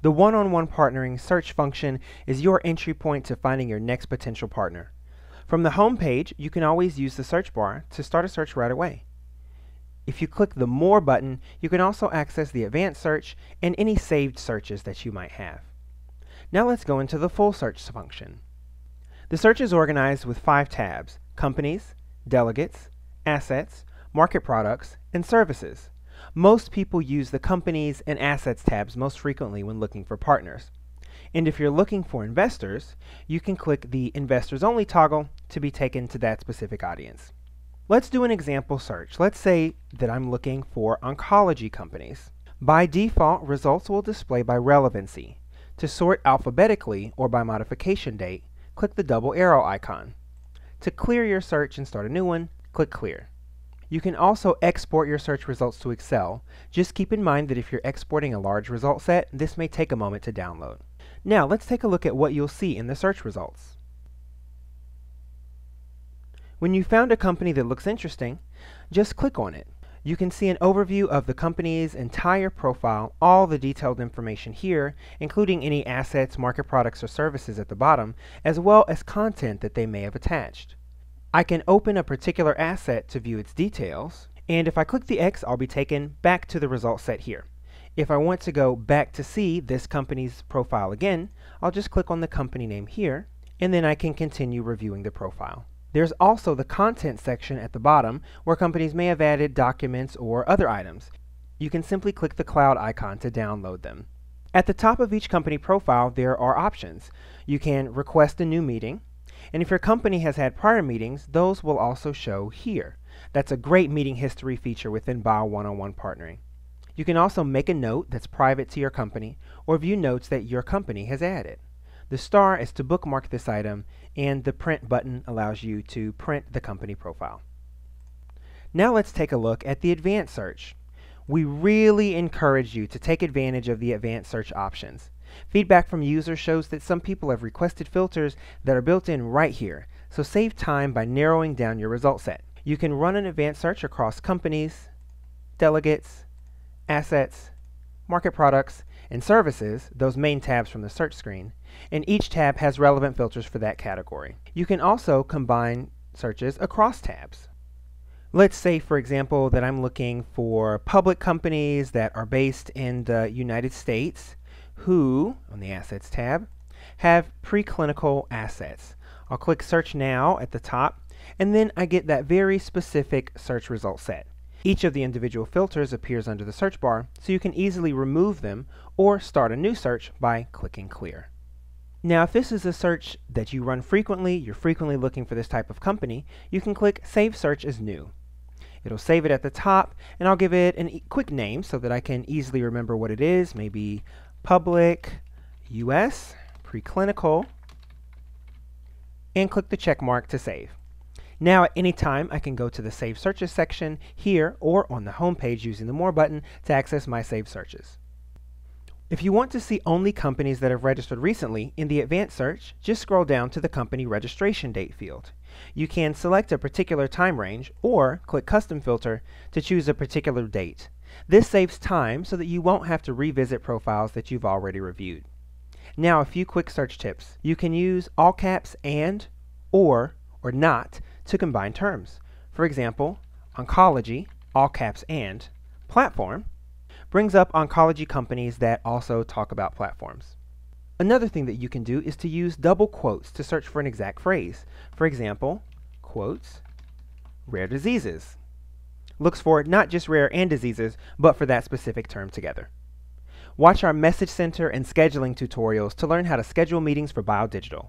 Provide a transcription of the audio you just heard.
The one-on-one partnering search function is your entry point to finding your next potential partner. From the home page, you can always use the search bar to start a search right away. If you click the More button, you can also access the advanced search and any saved searches that you might have. Now let's go into the full search function. The search is organized with five tabs, Companies, Delegates, Assets, Market Products, and Services. Most people use the Companies and Assets tabs most frequently when looking for partners. And if you're looking for investors, you can click the Investors Only toggle to be taken to that specific audience. Let's do an example search. Let's say that I'm looking for oncology companies. By default, results will display by relevancy. To sort alphabetically or by modification date, click the double arrow icon. To clear your search and start a new one, click Clear. You can also export your search results to Excel. Just keep in mind that if you're exporting a large result set, this may take a moment to download. Now let's take a look at what you'll see in the search results. When you found a company that looks interesting, just click on it. You can see an overview of the company's entire profile, all the detailed information here, including any assets, market products, or services at the bottom, as well as content that they may have attached. I can open a particular asset to view its details, and if I click the X, I'll be taken back to the result set here. If I want to go back to see this company's profile again, I'll just click on the company name here, and then I can continue reviewing the profile. There's also the content section at the bottom where companies may have added documents or other items. You can simply click the cloud icon to download them. At the top of each company profile, there are options. You can request a new meeting, and if your company has had prior meetings, those will also show here. That's a great meeting history feature within Bio One-on-One Partnering. You can also make a note that's private to your company or view notes that your company has added. The star is to bookmark this item and the print button allows you to print the company profile. Now let's take a look at the advanced search. We really encourage you to take advantage of the advanced search options. Feedback from users shows that some people have requested filters that are built in right here, so save time by narrowing down your result set. You can run an advanced search across companies, delegates, assets, market products, and services, those main tabs from the search screen, and each tab has relevant filters for that category. You can also combine searches across tabs. Let's say, for example, that I'm looking for public companies that are based in the United States who, on the Assets tab, have preclinical assets. I'll click Search Now at the top, and then I get that very specific search result set. Each of the individual filters appears under the search bar, so you can easily remove them or start a new search by clicking Clear. Now, if this is a search that you run frequently, you're frequently looking for this type of company, you can click Save Search as New. It'll save it at the top, and I'll give it a e quick name so that I can easily remember what it is, maybe public US preclinical and click the check mark to save. Now at any time I can go to the Save Searches section here or on the home page using the More button to access my saved searches. If you want to see only companies that have registered recently in the advanced search, just scroll down to the company registration date field. You can select a particular time range or click custom filter to choose a particular date. This saves time so that you won't have to revisit profiles that you've already reviewed. Now a few quick search tips. You can use all caps and, or, or not to combine terms. For example, oncology, all caps and, platform, brings up oncology companies that also talk about platforms. Another thing that you can do is to use double quotes to search for an exact phrase. For example, quotes, rare diseases, looks for not just rare and diseases, but for that specific term together. Watch our Message Center and scheduling tutorials to learn how to schedule meetings for BioDigital.